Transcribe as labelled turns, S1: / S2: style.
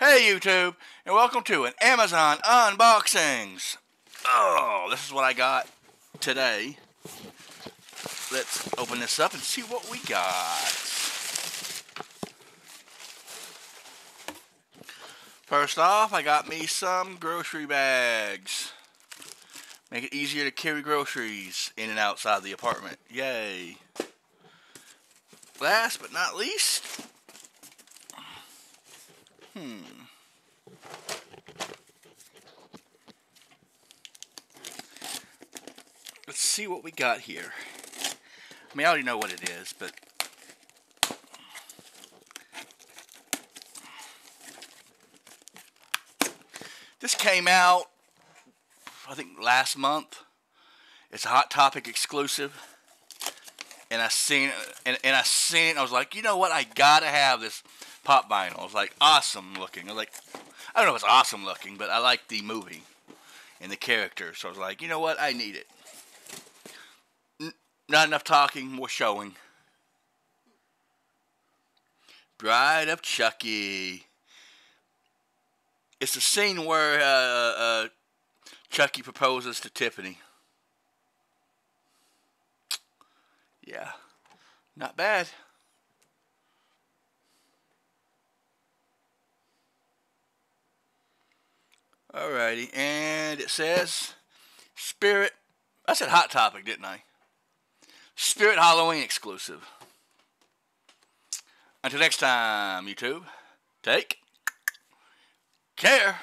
S1: Hey YouTube, and welcome to an Amazon Unboxings. Oh, this is what I got today. Let's open this up and see what we got. First off, I got me some grocery bags. Make it easier to carry groceries in and outside the apartment. Yay. Last but not least, Hmm. Let's see what we got here. I mean, I already know what it is, but this came out, I think, last month. It's a Hot Topic exclusive, and I seen it, and, and I seen it, and I was like, you know what? I gotta have this pop vinyl. It was like awesome looking. I was like, I don't know if it's awesome looking, but I like the movie and the character. So I was like, you know what? I need it. N- not enough talking, more showing. Bride of Chucky. It's the scene where uh, uh, Chucky proposes to Tiffany. Yeah, not bad. Alrighty, and it says Spirit. I said Hot Topic, didn't I? Spirit Halloween exclusive. Until next time, YouTube, take care.